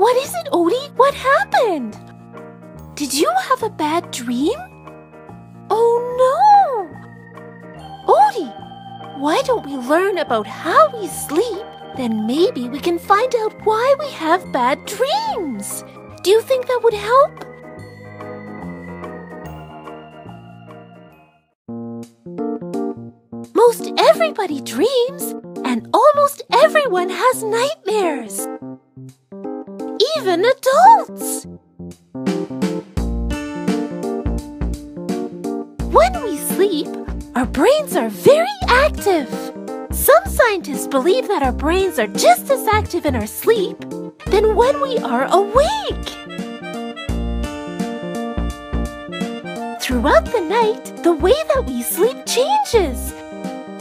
What is it, Odie? What happened? Did you have a bad dream? Oh no! Odie, why don't we learn about how we sleep? Then maybe we can find out why we have bad dreams. Do you think that would help? Most everybody dreams, and almost everyone has nightmares. Even adults. When we sleep, our brains are very active. Some scientists believe that our brains are just as active in our sleep than when we are awake. Throughout the night, the way that we sleep changes,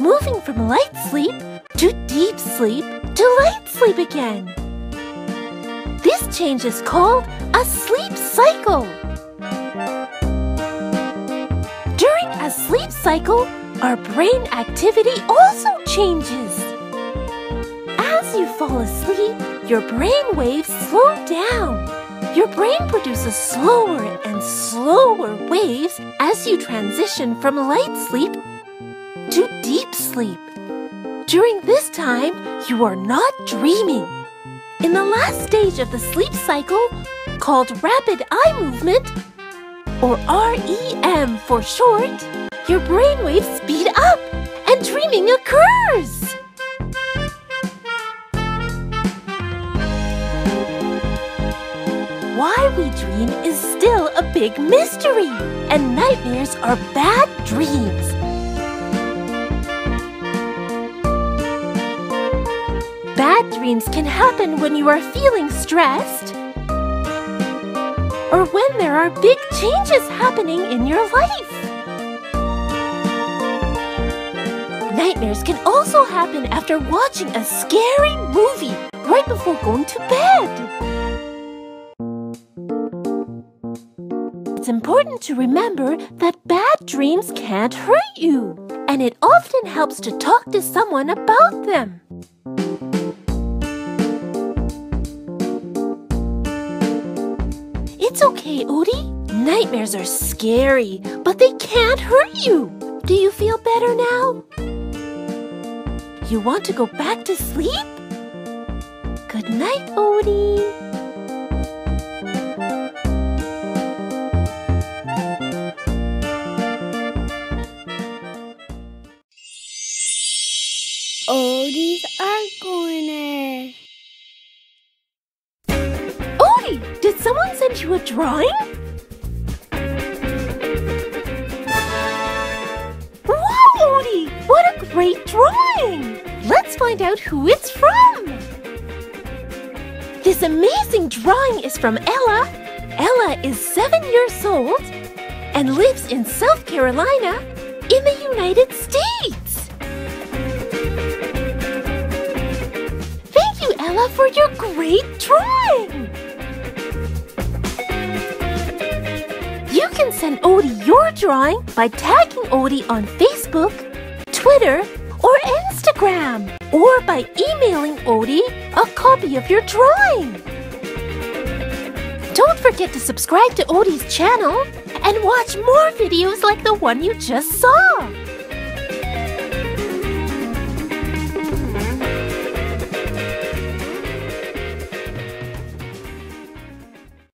moving from light sleep to deep sleep to light sleep again. This change is called a sleep cycle. During a sleep cycle, our brain activity also changes. As you fall asleep, your brain waves slow down. Your brain produces slower and slower waves as you transition from light sleep to deep sleep. During this time, you are not dreaming. In the last stage of the sleep cycle, called rapid eye movement, or REM for short, your brainwaves speed up and dreaming occurs. Why we dream is still a big mystery, and nightmares are bad dreams. Dreams can happen when you are feeling stressed or when there are big changes happening in your life. Nightmares can also happen after watching a scary movie right before going to bed. It's important to remember that bad dreams can't hurt you, and it often helps to talk to someone about them. It's okay, Odie. Nightmares are scary, but they can't hurt you. Do you feel better now? You want to go back to sleep? Good night, Odie. Odie's someone send you a drawing? Wow, Odie! What a great drawing! Let's find out who it's from! This amazing drawing is from Ella. Ella is seven years old and lives in South Carolina in the United States. Thank you, Ella, for your great drawing! Can send Odie your drawing by tagging Odie on Facebook, Twitter, or Instagram, or by emailing Odie a copy of your drawing. Don't forget to subscribe to Odie's channel and watch more videos like the one you just saw.